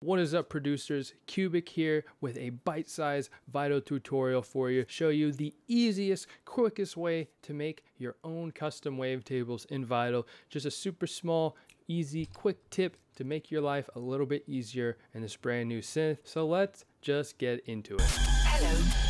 What is up producers? QB!K here with a bite-sized Vital tutorial for you. Show you the easiest, quickest way to make your own custom wavetables in Vital. Just a super small, easy, quick tip to make your life a little bit easier in this brand new synth. So let's just get into it. Hello.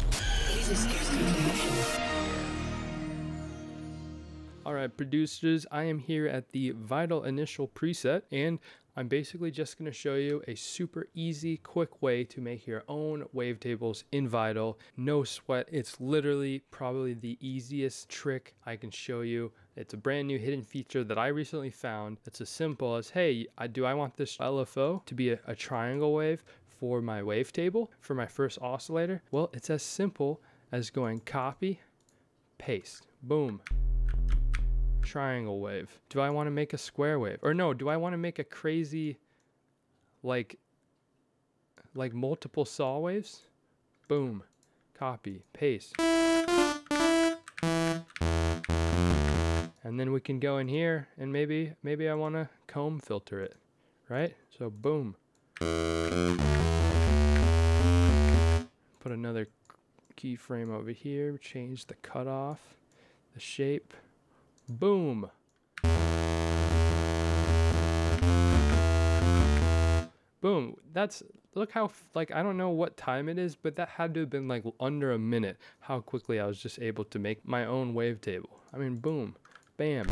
Alright producers, I am here at the Vital Initial preset and I'm basically just going to show you a super easy, quick way to make your own wavetables in Vital. No sweat. It's literally probably the easiest trick I can show you. It's a brand new hidden feature that I recently found. It's as simple as, hey, I, do I want this LFO to be a, a triangle wave for my wavetable, for my first oscillator? Well, it's as simple as going copy, paste, boom triangle wave? Do I want to make a square wave? Or no, do I want to make a crazy, like, like multiple saw waves? Boom, copy, paste. And then we can go in here and maybe, maybe I want to comb filter it, right? So boom. Put another keyframe over here, change the cutoff, the shape. Boom. Boom. That's, look how, like, I don't know what time it is, but that had to have been like under a minute how quickly I was just able to make my own wavetable. I mean, boom, bam.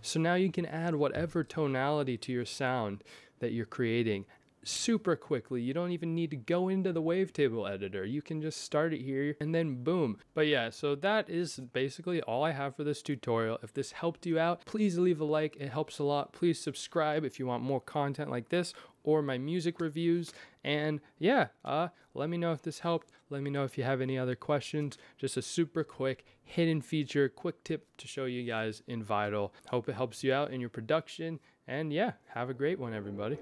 So now you can add whatever tonality to your sound that you're creating super quickly. You don't even need to go into the wavetable editor. You can just start it here and then boom. But yeah, so that is basically all I have for this tutorial. If this helped you out, please leave a like. It helps a lot. Please subscribe if you want more content like this or my music reviews. And yeah, uh, let me know if this helped. Let me know if you have any other questions. Just a super quick hidden feature, quick tip to show you guys in Vital. Hope it helps you out in your production. And yeah, have a great one, everybody.